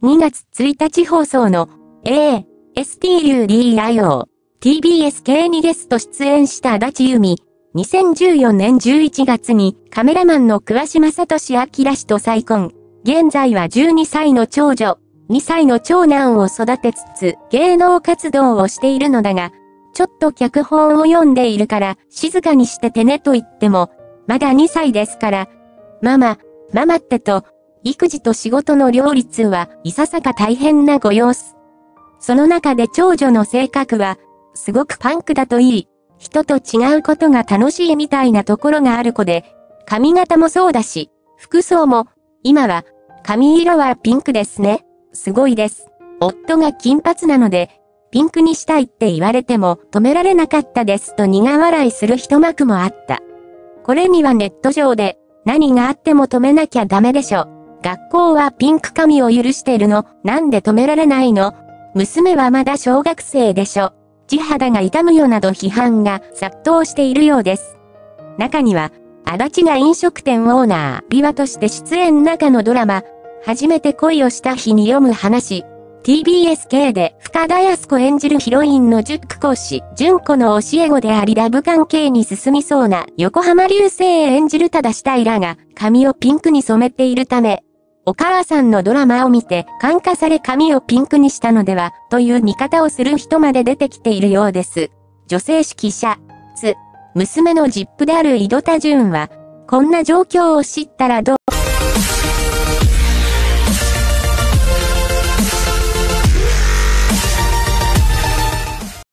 2月1日放送の A、STUDIO、TBS 系にゲスト出演した足立由美。2014年11月にカメラマンの桑島聡明氏と再婚。現在は12歳の長女、2歳の長男を育てつつ芸能活動をしているのだが、ちょっと脚本を読んでいるから静かにしててねと言っても、まだ2歳ですから、ママ、ママってと、育児と仕事の両立はいささか大変なご様子。その中で長女の性格は、すごくパンクだといい、人と違うことが楽しいみたいなところがある子で、髪型もそうだし、服装も、今は、髪色はピンクですね。すごいです。夫が金髪なので、ピンクにしたいって言われても止められなかったですと苦笑いする一幕もあった。これにはネット上で何があっても止めなきゃダメでしょ。学校はピンク髪を許してるのなんで止められないの娘はまだ小学生でしょ。地肌が痛むよなど批判が殺到しているようです。中には、足立が飲食店オーナー、ビワとして出演中のドラマ、初めて恋をした日に読む話。TBSK で深田康子演じるヒロインの塾講師、純子の教え子でありラブ関係に進みそうな横浜流星演じるただしたいらが髪をピンクに染めているため、お母さんのドラマを見て感化され髪をピンクにしたのでは、という見方をする人まで出てきているようです。女性指揮者、つ、娘のジップである井戸田純は、こんな状況を知ったらどう